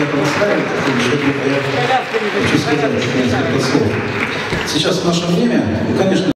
Сейчас пока представить, я хочу сказать несколько слов. Сейчас в наше время, ну, конечно,